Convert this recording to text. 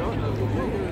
Não, não, não.